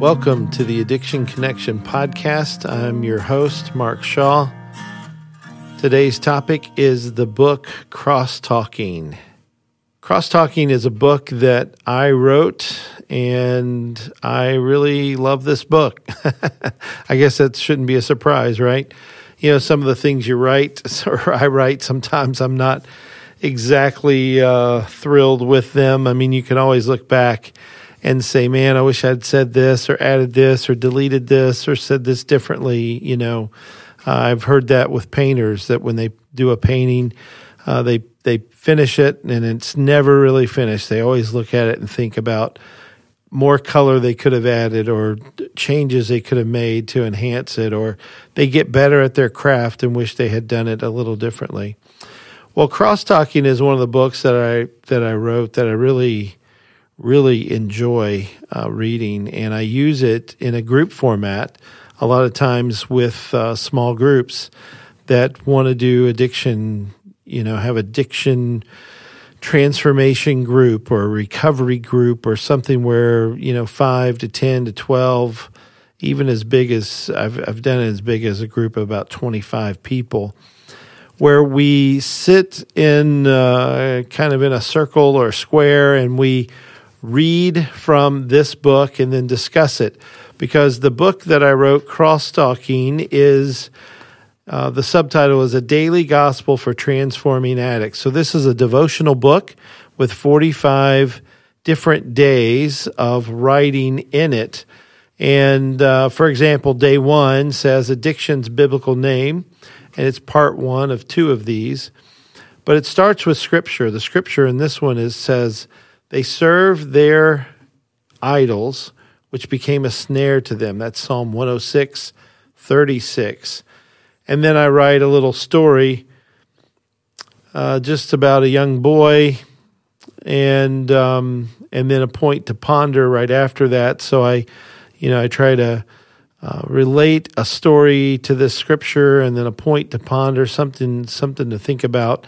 Welcome to the Addiction Connection podcast. I'm your host, Mark Shaw. Today's topic is the book Cross Talking. Cross Talking is a book that I wrote, and I really love this book. I guess that shouldn't be a surprise, right? You know, some of the things you write, or I write, sometimes I'm not exactly uh, thrilled with them. I mean, you can always look back and say, man, I wish I'd said this or added this or deleted this or said this differently. You know, uh, I've heard that with painters that when they do a painting, uh, they they finish it and it's never really finished. They always look at it and think about more color they could have added or changes they could have made to enhance it, or they get better at their craft and wish they had done it a little differently. Well, cross talking is one of the books that I that I wrote that I really really enjoy uh, reading, and I use it in a group format a lot of times with uh, small groups that want to do addiction, you know, have addiction transformation group or recovery group or something where, you know, five to 10 to 12, even as big as I've, I've done it as big as a group of about 25 people where we sit in uh, kind of in a circle or square and we read from this book and then discuss it because the book that I wrote, Crosstalking, is uh, the subtitle is A Daily Gospel for Transforming Addicts. So this is a devotional book with 45 different days of writing in it. And uh, for example, day one says addiction's biblical name, and it's part one of two of these. But it starts with scripture. The scripture in this one is says, they serve their idols, which became a snare to them. That's Psalm 106, 36. And then I write a little story uh, just about a young boy and um, and then a point to ponder right after that. So I, you know, I try to uh, relate a story to this scripture and then a point to ponder something something to think about.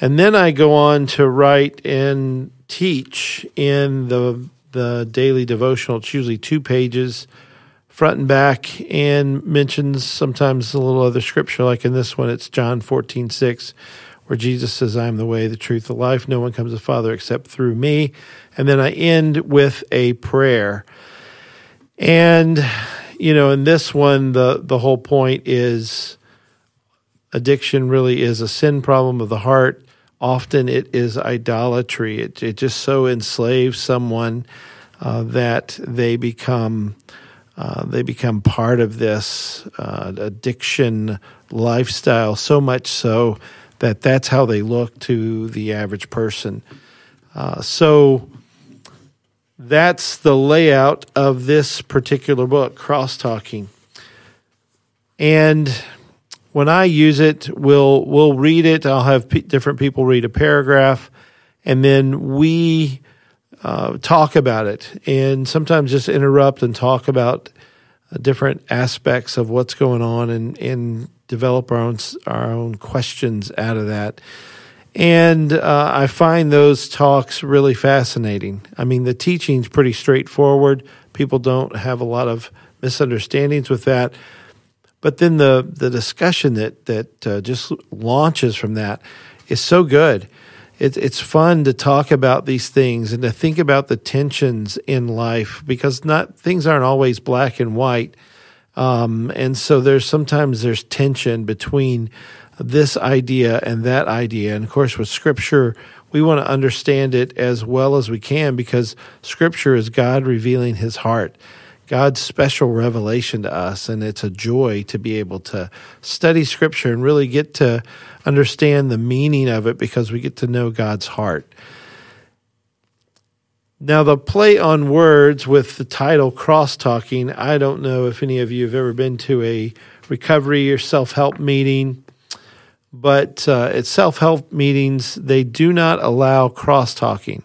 And then I go on to write and teach in the the daily devotional. It's usually two pages, front and back, and mentions sometimes a little other scripture. Like in this one, it's John fourteen six, where Jesus says, "I am the way, the truth, the life. No one comes to the Father except through me." And then I end with a prayer. And you know, in this one, the the whole point is addiction really is a sin problem of the heart often it is idolatry. It, it just so enslaves someone uh, that they become uh, they become part of this uh, addiction lifestyle. So much so that that's how they look to the average person. Uh, so that's the layout of this particular book, Cross Talking. And when I use it, we'll we'll read it. I'll have p- different people read a paragraph, and then we uh, talk about it, and sometimes just interrupt and talk about uh, different aspects of what's going on, and and develop our own our own questions out of that. And uh, I find those talks really fascinating. I mean, the teaching's pretty straightforward. People don't have a lot of misunderstandings with that but then the the discussion that that uh, just launches from that is so good. It's it's fun to talk about these things and to think about the tensions in life because not things aren't always black and white. Um, and so there's sometimes there's tension between this idea and that idea. And of course, with Scripture, we want to understand it as well as we can because Scripture is God revealing His heart. God's special revelation to us, and it's a joy to be able to study Scripture and really get to understand the meaning of it because we get to know God's heart. Now, the play on words with the title Cross Talking, I don't know if any of you have ever been to a recovery or self help meeting, but uh, at self help meetings, they do not allow cross talking.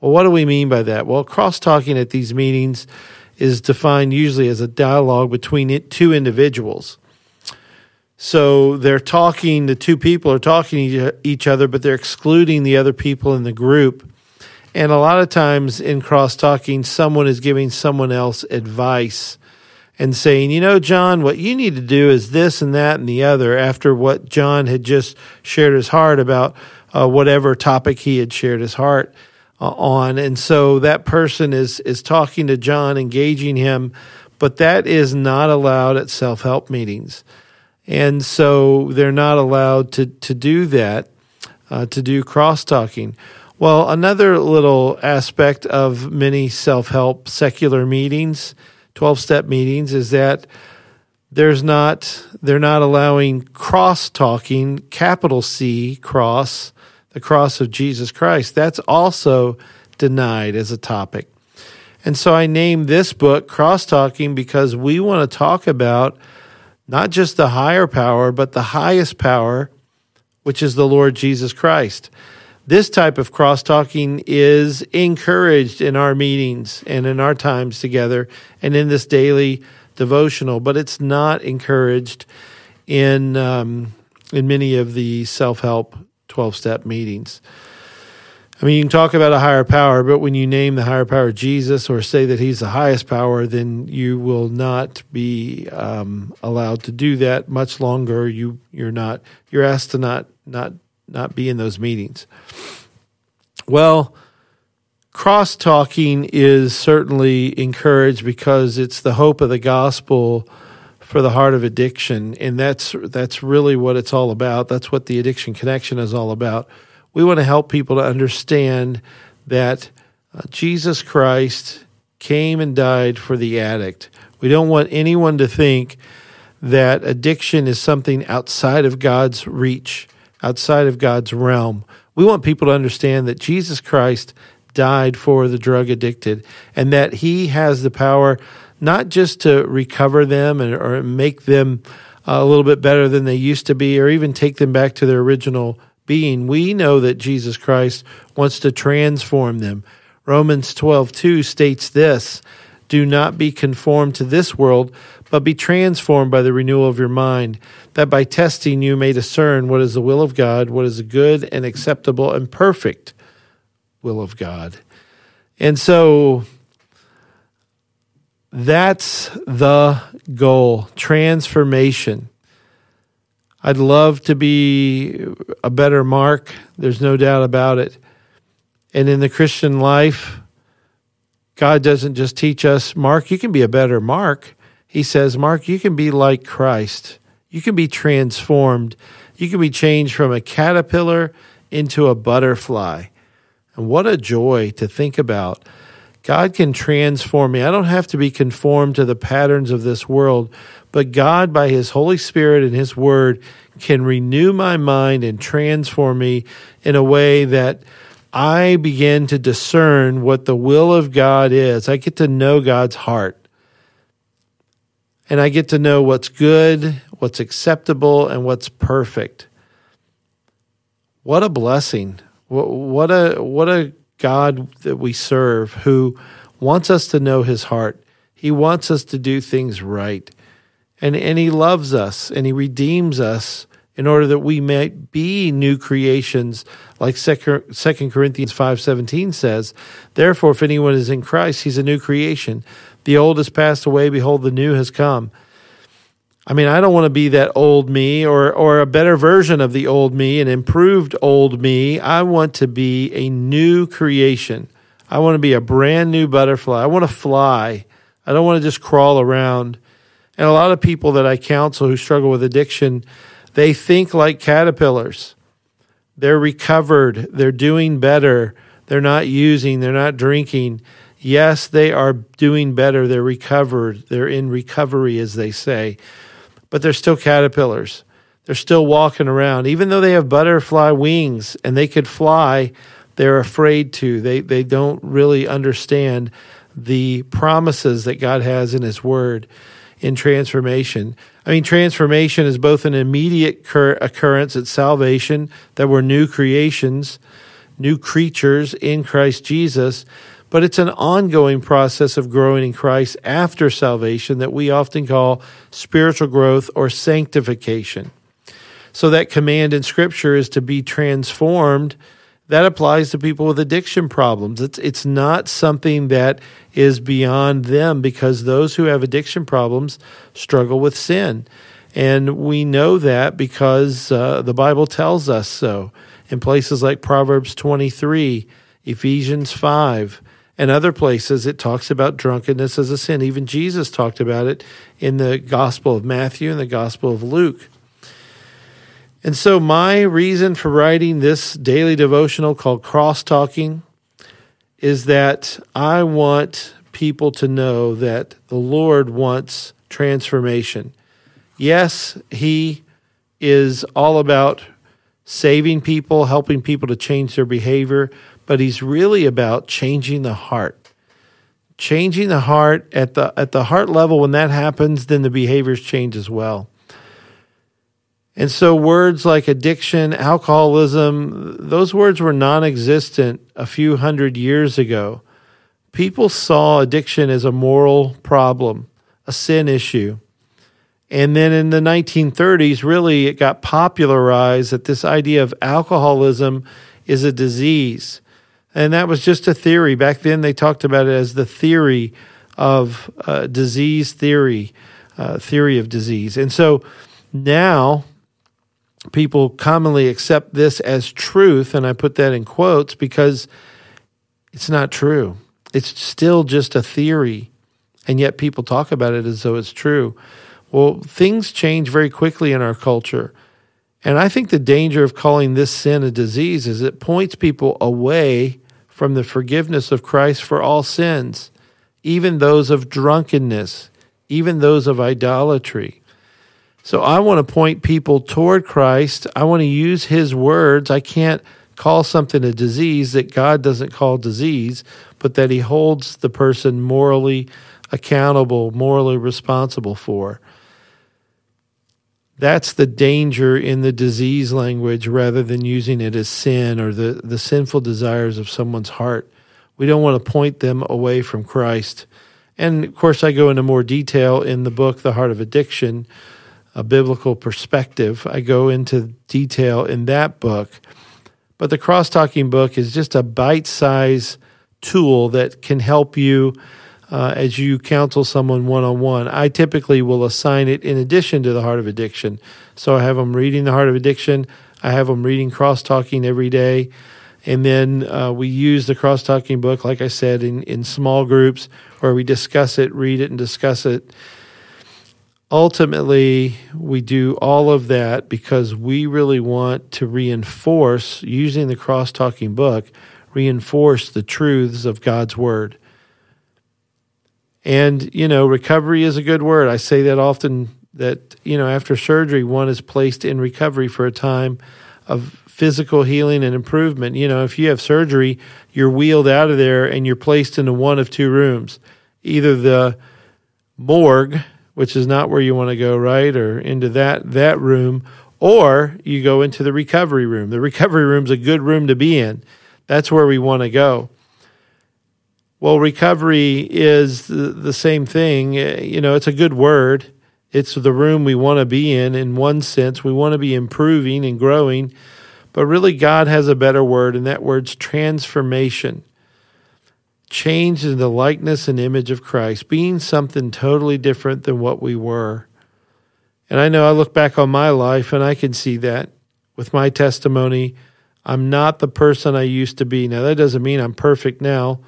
Well, what do we mean by that? Well, cross talking at these meetings is defined usually as a dialogue between it, two individuals. So they're talking, the two people are talking to each other, but they're excluding the other people in the group. And a lot of times in cross talking, someone is giving someone else advice and saying, you know, John, what you need to do is this and that and the other after what John had just shared his heart about uh, whatever topic he had shared his heart on. And so that person is, is talking to John, engaging him, but that is not allowed at self help meetings. And so they're not allowed to, to do that, uh, to do cross talking. Well, another little aspect of many self help secular meetings, 12 step meetings, is that there's not, they're not allowing cross talking, capital C cross, the cross of Jesus Christ. That's also denied as a topic. And so I named this book Cross Talking because we want to talk about not just the higher power, but the highest power, which is the Lord Jesus Christ. This type of cross talking is encouraged in our meetings and in our times together and in this daily devotional, but it's not encouraged in um, in many of the self help twelve step meetings. I mean, you can talk about a higher power, but when you name the higher power Jesus or say that he's the highest power, then you will not be um, allowed to do that much longer. You you're not you're asked to not not not be in those meetings. Well, cross talking is certainly encouraged because it's the hope of the gospel for the heart of addiction, and that's that's really what it's all about. That's what the addiction connection is all about we want to help people to understand that uh, Jesus Christ came and died for the addict. We don't want anyone to think that addiction is something outside of God's reach, outside of God's realm. We want people to understand that Jesus Christ died for the drug addicted and that he has the power not just to recover them and, or make them uh, a little bit better than they used to be or even take them back to their original being, we know that Jesus Christ wants to transform them. Romans 12:2 states this, "Do not be conformed to this world, but be transformed by the renewal of your mind, that by testing you may discern what is the will of God, what is the good and acceptable and perfect will of God." And so that's the goal, transformation. I'd love to be a better Mark. There's no doubt about it. And in the Christian life, God doesn't just teach us, Mark, you can be a better Mark. He says, Mark, you can be like Christ. You can be transformed. You can be changed from a caterpillar into a butterfly. And what a joy to think about. God can transform me. I don't have to be conformed to the patterns of this world, but God, by His Holy Spirit and His Word, can renew my mind and transform me in a way that I begin to discern what the will of God is. I get to know God's heart. And I get to know what's good, what's acceptable, and what's perfect. What a blessing. What a, what a God that we serve who wants us to know his heart. He wants us to do things right. And, and he loves us and he redeems us in order that we might be new creations. Like 2 corinthians 5.17 says therefore if anyone is in christ he's a new creation. The old has passed away. Behold the new has come i mean i don't want to be that old me or, or a better version of the old me an improved old me. I want to be a new creation. I want to be a brand new butterfly. I want to fly. I don't want to just crawl around. And a lot of people that I counsel who struggle with addiction, they think like caterpillars. They're recovered, they're doing better, they're not using, they're not drinking. Yes, they are doing better, they're recovered, they're in recovery, as they say, but they're still caterpillars. They're still walking around. Even though they have butterfly wings and they could fly, they're afraid to. They, they don't really understand the promises that God has in His Word in transformation. I mean, transformation is both an immediate cur- occurrence at salvation, that we're new creations, new creatures in Christ Jesus, but it's an ongoing process of growing in Christ after salvation that we often call spiritual growth or sanctification. So, that command in Scripture is to be transformed that applies to people with addiction problems. It's it's not something that is beyond them because those who have addiction problems struggle with sin. And we know that because uh, the Bible tells us so in places like Proverbs 23, Ephesians 5, and other places it talks about drunkenness as a sin. Even Jesus talked about it in the Gospel of Matthew and the Gospel of Luke. And so, my reason for writing this daily devotional called Cross Talking is that I want people to know that the Lord wants transformation. Yes, He is all about saving people, helping people to change their behavior, but He's really about changing the heart. Changing the heart at the at the heart level when that happens then the behaviors change as well. And so words like addiction, alcoholism, those words were non existent a few hundred years ago. People saw addiction as a moral problem, a sin issue. And then in the 1930s, really, it got popularized that this idea of alcoholism is a disease. And that was just a theory. Back then, they talked about it as the theory of uh, disease theory, uh, theory of disease. And so now, people commonly accept this as truth, and I put that in quotes because it's not true. It's still just a theory, and yet people talk about it as though it's true. Well, things change very quickly in our culture. And I think the danger of calling this sin a disease is it points people away from the forgiveness of Christ for all sins, even those of drunkenness, even those of idolatry. So I want to point people toward Christ. I want to use his words. I can't call something a disease that God doesn't call disease, but that he holds the person morally accountable, morally responsible for. That's the danger in the disease language rather than using it as sin or the, the sinful desires of someone's heart. We don't want to point them away from Christ. And of course, I go into more detail in the book, The Heart of Addiction a biblical perspective. I go into detail in that book. But the crosstalking book is just a bite size tool that can help you uh, as you counsel someone one on one. I typically will assign it in addition to the Heart of Addiction. So I have them reading the Heart of Addiction, I have them reading crosstalking every day. And then uh, we use the crosstalking book, like I said, in, in small groups where we discuss it, read it, and discuss it ultimately, we do all of that because we really want to reinforce, using the crosstalking book, reinforce the truths of God's word. And, you know, recovery is a good word. I say that often that, you know, after surgery, one is placed in recovery for a time of physical healing and improvement. You know, if you have surgery, you're wheeled out of there and you're placed into one of two rooms either the morgue which is not where you want to go, right? Or into that that room, or you go into the recovery room. The recovery room's a good room to be in. That's where we want to go. Well, recovery is the, same thing. Uh, you know, it's a good word. It's the room we want to be in in one sense. We want to be improving and growing. But really, God has a better word, and that word's transformation Change in the likeness and image of Christ, being something totally different than what we were. And I know I look back on my life and I can see that with my testimony. I'm not the person I used to be. Now, that doesn't mean I'm perfect now.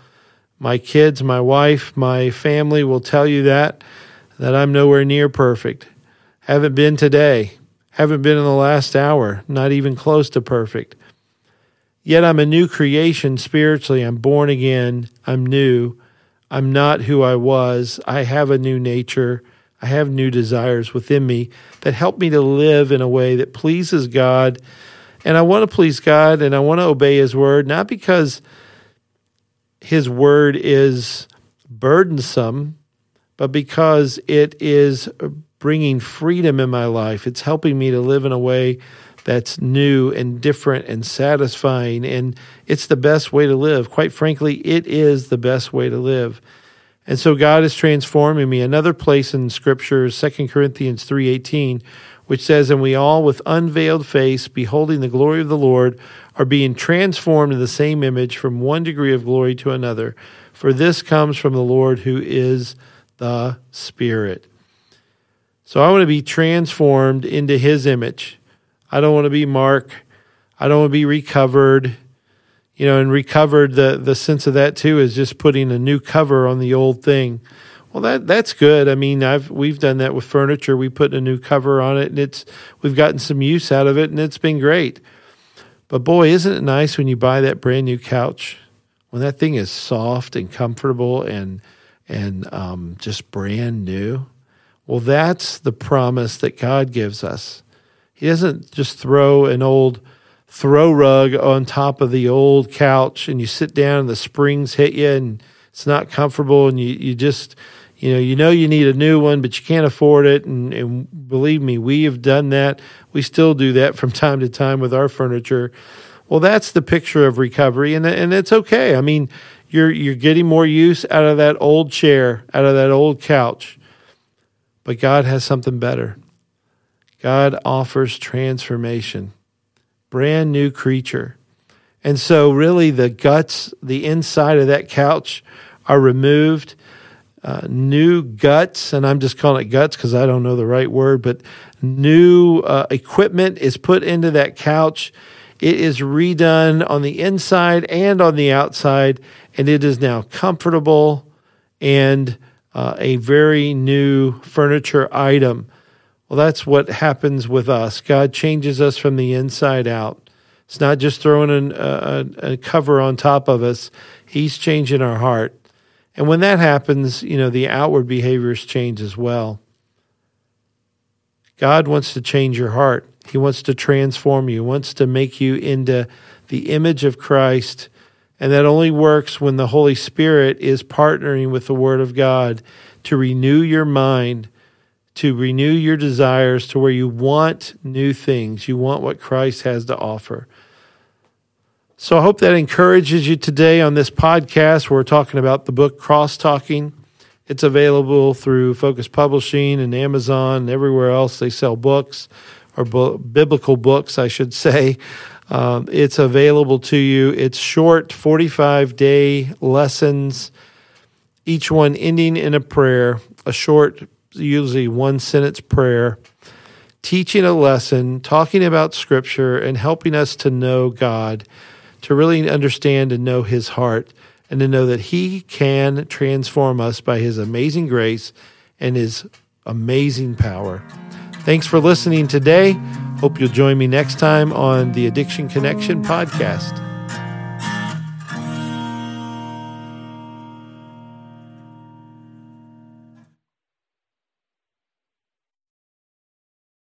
My kids, my wife, my family will tell you that, that I'm nowhere near perfect. Haven't been today. Haven't been in the last hour. Not even close to perfect. Yet I'm a new creation spiritually. I'm born again. I'm new. I'm not who I was. I have a new nature. I have new desires within me that help me to live in a way that pleases God. And I want to please God and I want to obey His word, not because His word is burdensome, but because it is bringing freedom in my life. It's helping me to live in a way that's new and different and satisfying. And it's the best way to live. Quite frankly, it is the best way to live. And so God is transforming me. Another place in Scripture is 2 Corinthians 3.18, which says, And we all, with unveiled face, beholding the glory of the Lord, are being transformed in the same image from one degree of glory to another. For this comes from the Lord who is the Spirit. So I want to be transformed into his image. I don't want to be Mark. I don't want to be recovered. You know, and recovered, the, the sense of that too is just putting a new cover on the old thing. Well, that that's good. I mean, I've we've done that with furniture. We put a new cover on it, and it's we've gotten some use out of it, and it's been great. But boy, isn't it nice when you buy that brand new couch when that thing is soft and comfortable and and um, just brand new? Well, that's the promise that God gives us. He doesn't just throw an old throw rug on top of the old couch and you sit down and the springs hit you and it's not comfortable and you, you just you know you know you need a new one but you can't afford it. And, and believe me we have done that. We still do that from time to time with our furniture. Well that's the picture of recovery and, and it's okay. I mean you're you're getting more use out of that old chair out of that old couch. But god has something better. God offers transformation. Brand new creature. And so really the guts the inside of that couch are removed uh, new guts, and I'm just calling it guts because I don't know the right word, but new uh, equipment is put into that couch. It is redone on the inside and on the outside, and it is now comfortable and uh, a very new furniture item. Well, that's what happens with us. God changes us from the inside out. It's not just throwing an, a, a cover on top of us, He's changing our heart. And when that happens, you know, the outward behaviors change as well. God wants to change your heart. He wants to transform you, wants to make you into the image of Christ. And that only works when the Holy Spirit is partnering with the Word of God to renew your mind, to renew your desires to where you want new things. You want what Christ has to offer. So I hope that encourages you today on this podcast. We're talking about the book Crosstalking. It's available through Focus Publishing and Amazon and everywhere else they sell books or bu- biblical books, I should say. Um, it's available to you. It's short, 45 day lessons, each one ending in a prayer, a short, usually one sentence prayer, teaching a lesson, talking about Scripture, and helping us to know God to really understand and know his heart and to know that he can transform us by his amazing grace and his amazing power. Thanks for listening today. Hope you'll join me next time on the Addiction Connection podcast.